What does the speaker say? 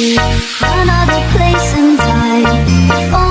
another place and time.